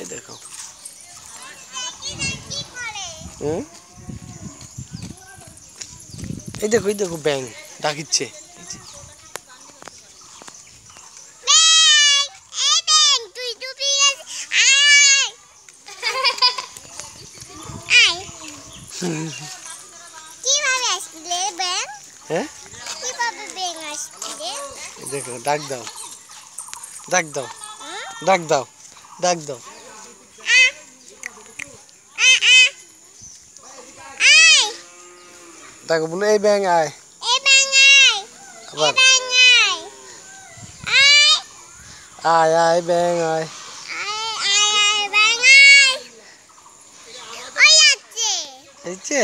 এই দেখো। হুম? এই দেখো এই দেখো ব্যাং ডাকিচ্ছে। হ্যাঁ? দেখো ডাক দাও। ডাক দাও? ডাক দাও। ডাক দাও। ডাকো বলে এই ব্যাং আয় এই ব্যাং আয় এই আবার ব্যাং আয় আয় আয় আয় ব্যাং আয় আয় আয় আয় ব্যাং আয় ওই আছে এই যে